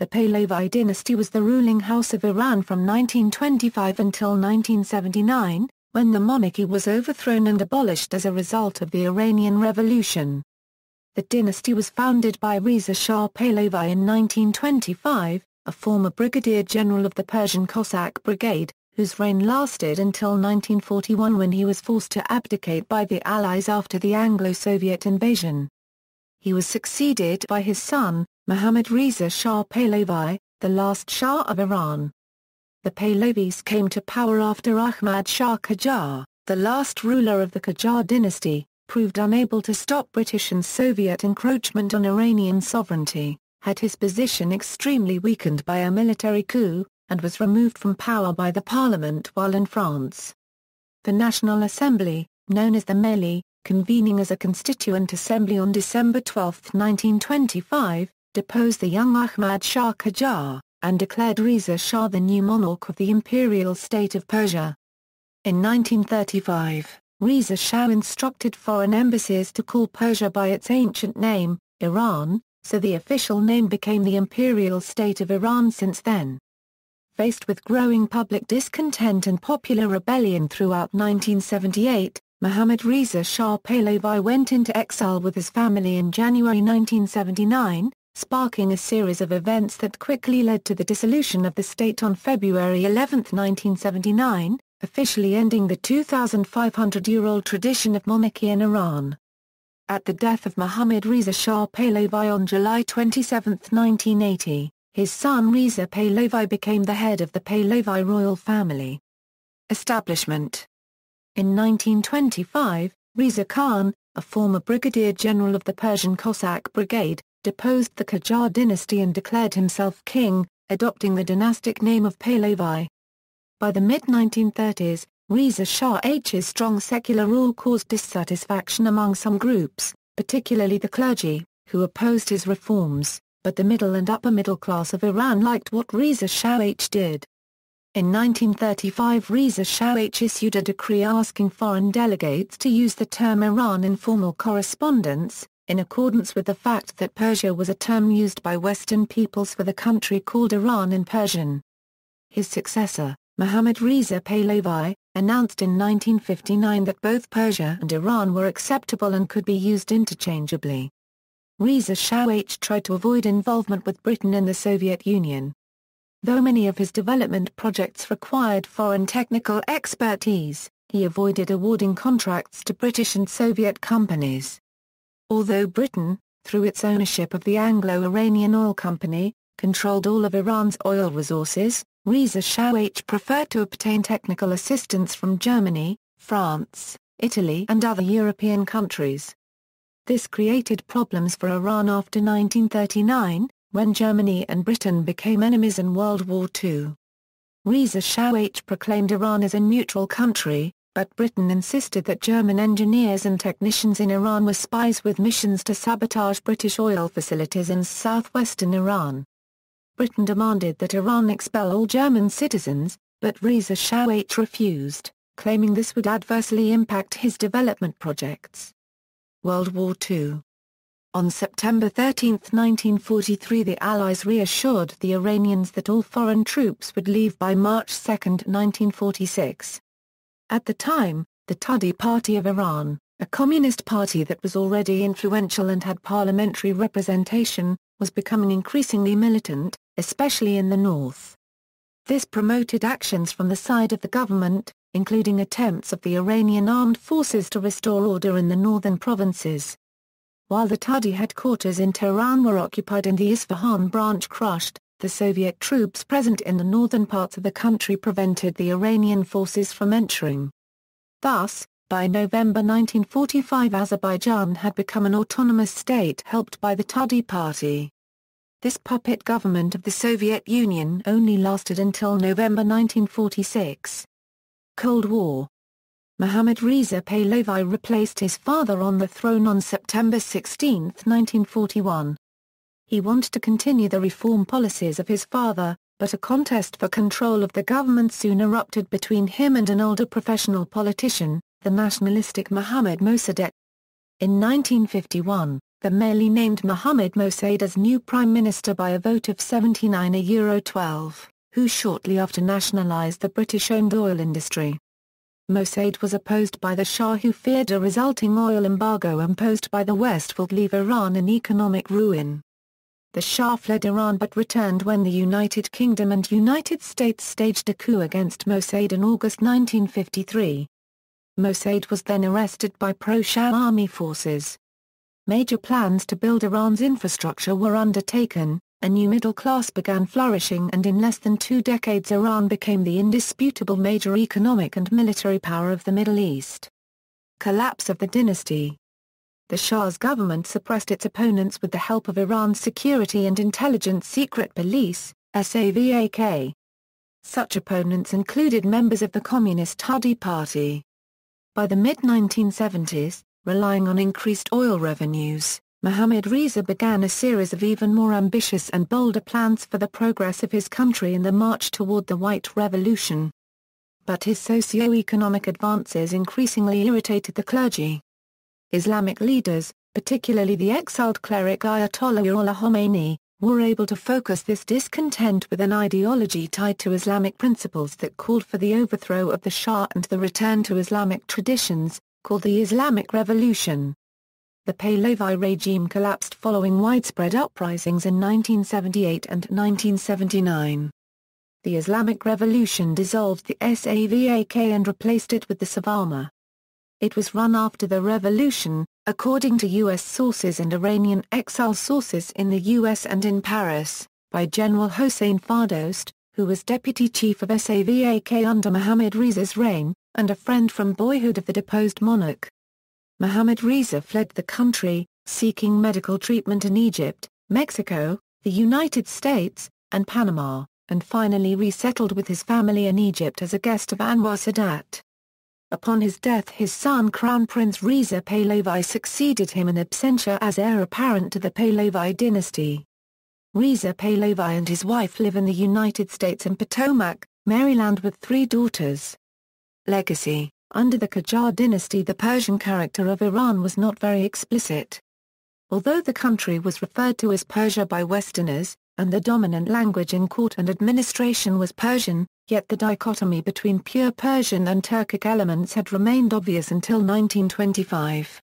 the Pahlavi dynasty was the ruling house of Iran from 1925 until 1979, when the monarchy was overthrown and abolished as a result of the Iranian Revolution. The dynasty was founded by Reza Shah Pahlavi in 1925, a former brigadier general of the Persian Cossack Brigade, whose reign lasted until 1941 when he was forced to abdicate by the Allies after the Anglo-Soviet invasion. He was succeeded by his son, Mohammad Reza Shah Pahlavi, the last Shah of Iran. The Pahlavis came to power after Ahmad Shah Qajar, the last ruler of the Qajar dynasty, proved unable to stop British and Soviet encroachment on Iranian sovereignty, had his position extremely weakened by a military coup, and was removed from power by the parliament while in France. The National Assembly, known as the Majlis, convening as a constituent assembly on December 12, 1925, deposed the young Ahmad Shah Qajar, and declared Reza Shah the new monarch of the imperial state of Persia. In 1935, Reza Shah instructed foreign embassies to call Persia by its ancient name, Iran, so the official name became the Imperial State of Iran since then. Faced with growing public discontent and popular rebellion throughout 1978, Mohammad Reza Shah Pahlavi went into exile with his family in January 1979, sparking a series of events that quickly led to the dissolution of the state on February 11, 1979, officially ending the 2,500-year-old tradition of monarchy in Iran. At the death of Mohammad Reza Shah Pahlavi on July 27, 1980, his son Reza Pahlavi became the head of the Pahlavi royal family. Establishment In 1925, Reza Khan, a former brigadier general of the Persian Cossack Brigade, deposed the Qajar dynasty and declared himself king, adopting the dynastic name of Pahlavi. By the mid-1930s, Reza Shah H's strong secular rule caused dissatisfaction among some groups, particularly the clergy, who opposed his reforms, but the middle and upper middle class of Iran liked what Reza Shah H did. In 1935 Reza Shah H issued a decree asking foreign delegates to use the term Iran in formal correspondence, in accordance with the fact that Persia was a term used by Western peoples for the country called Iran in Persian. His successor, Mohammad Reza Pahlavi, announced in 1959 that both Persia and Iran were acceptable and could be used interchangeably. Reza Shah tried to avoid involvement with Britain and the Soviet Union. Though many of his development projects required foreign technical expertise, he avoided awarding contracts to British and Soviet companies. Although Britain, through its ownership of the Anglo-Iranian Oil Company, controlled all of Iran's oil resources, Reza Shah preferred to obtain technical assistance from Germany, France, Italy and other European countries. This created problems for Iran after 1939, when Germany and Britain became enemies in World War II. Reza Shah proclaimed Iran as a neutral country, but Britain insisted that German engineers and technicians in Iran were spies with missions to sabotage British oil facilities in southwestern Iran. Britain demanded that Iran expel all German citizens, but Reza Shah refused, claiming this would adversely impact his development projects. World War II On September 13, 1943 the Allies reassured the Iranians that all foreign troops would leave by March 2, 1946. At the time, the Tudeh Party of Iran, a communist party that was already influential and had parliamentary representation, was becoming increasingly militant, especially in the north. This promoted actions from the side of the government, including attempts of the Iranian armed forces to restore order in the northern provinces. While the Tudeh headquarters in Tehran were occupied and the Isfahan branch crushed, the Soviet troops present in the northern parts of the country prevented the Iranian forces from entering. Thus, by November 1945 Azerbaijan had become an autonomous state helped by the Tudeh Party. This puppet government of the Soviet Union only lasted until November 1946. Cold War Mohammad Reza Pahlavi replaced his father on the throne on September 16, 1941. He wanted to continue the reform policies of his father, but a contest for control of the government soon erupted between him and an older professional politician, the nationalistic Mohammad Mossadegh. In 1951, the Meili named Mohammad Mossadegh as new prime minister by a vote of 79 a Euro 12, who shortly after nationalized the British-owned oil industry. Mossadegh was opposed by the Shah who feared a resulting oil embargo imposed by the West would leave Iran in economic ruin. The Shah fled Iran but returned when the United Kingdom and United States staged a coup against Mossadegh in August 1953. Mossadegh was then arrested by pro-Shah army forces. Major plans to build Iran's infrastructure were undertaken, a new middle class began flourishing and in less than two decades Iran became the indisputable major economic and military power of the Middle East. Collapse of the dynasty The Shah's government suppressed its opponents with the help of Iran's Security and Intelligence Secret Police, SAVAK. Such opponents included members of the Communist Tudeh Party. By the mid-1970s, relying on increased oil revenues, Mohammad Reza began a series of even more ambitious and bolder plans for the progress of his country in the march toward the White Revolution. But his socio-economic advances increasingly irritated the clergy. Islamic leaders, particularly the exiled cleric Ayatollah Khomeini, were able to focus this discontent with an ideology tied to Islamic principles that called for the overthrow of the Shah and the return to Islamic traditions, called the Islamic Revolution. The Pahlavi regime collapsed following widespread uprisings in 1978 and 1979. The Islamic Revolution dissolved the SAVAK and replaced it with the Savama. It was run after the revolution, according to U.S. sources and Iranian exile sources in the U.S. and in Paris, by General Hossein Fardost, who was deputy chief of SAVAK under Mohammad Reza's reign, and a friend from boyhood of the deposed monarch. Mohammad Reza fled the country, seeking medical treatment in Egypt, Mexico, the United States, and Panama, and finally resettled with his family in Egypt as a guest of Anwar Sadat. Upon his death his son Crown Prince Reza Pahlavi succeeded him in absentia as heir apparent to the Pahlavi dynasty. Reza Pahlavi and his wife live in the United States in Potomac, Maryland with three daughters. Legacy under the Qajar dynasty the Persian character of Iran was not very explicit. Although the country was referred to as Persia by Westerners, and the dominant language in court and administration was Persian, yet the dichotomy between pure Persian and Turkic elements had remained obvious until 1925.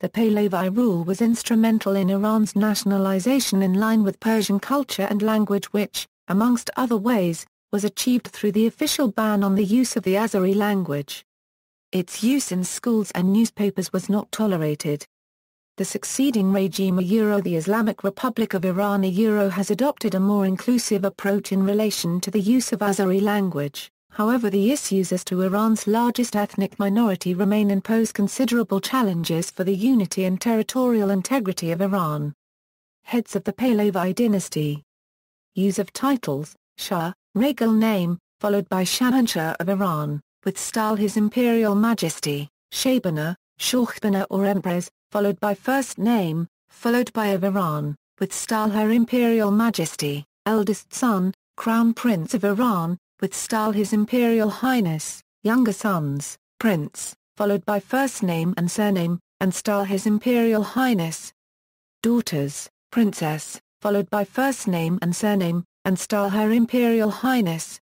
The Pahlavi rule was instrumental in Iran's nationalization in line with Persian culture and language which, amongst other ways, was achieved through the official ban on the use of the Azeri language. Its use in schools and newspapers was not tolerated. The succeeding regime Euro the Islamic Republic of Iran. A Euro has adopted a more inclusive approach in relation to the use of Azeri language, however the issues as to Iran's largest ethnic minority remain and pose considerable challenges for the unity and territorial integrity of Iran. Heads of the Pahlavi dynasty. Use of titles, Shah, regal name, followed by Shahanshah of Iran with style His Imperial Majesty, Shabana, Shahbana or Empress, followed by first name, followed by of Iran, with style Her Imperial Majesty, eldest son, Crown Prince of Iran, with style His Imperial Highness, younger sons, Prince, followed by first name and surname, and style His Imperial Highness. Daughters, Princess, followed by first name and surname, and style Her Imperial Highness.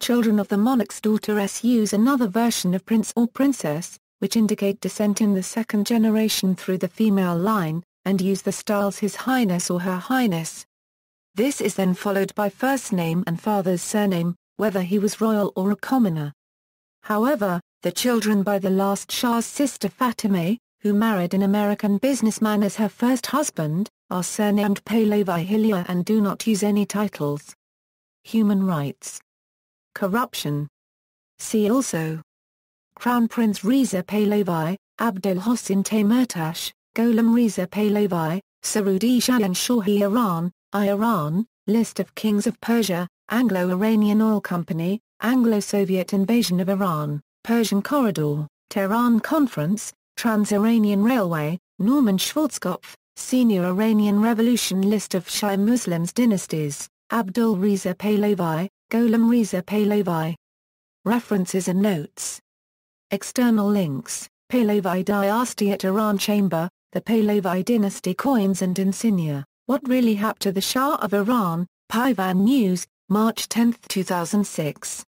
Children of the monarch's daughters use another version of prince or princess, which indicate descent in the second generation through the female line, and use the styles His Highness or Her Highness. This is then followed by first name and father's surname, whether he was royal or a commoner. However, the children by the last Shah's sister Fatimeh, who married an American businessman as her first husband, are surnamed Pahlavi Hillyer and do not use any titles. Human rights Corruption. See also Crown Prince Reza Pahlavi, Abdul Hossein Taimurtash, Gholam Reza Pahlavi, Sarudi Shahanshah Iran, Iran, List of Kings of Persia, Anglo-Iranian Oil Company, Anglo-Soviet invasion of Iran, Persian Corridor, Tehran Conference, Trans-Iranian Railway, Norman Schwarzkopf, Senior Iranian Revolution List of Shia Muslims dynasties, Abdul Reza Pahlavi, Gholam Reza Pahlavi. References and notes. External links, Pahlavi dynasty at Iran Chamber, the Pahlavi dynasty coins and insignia, What Really Happened to the Shah of Iran, Payvand News, March 10, 2006.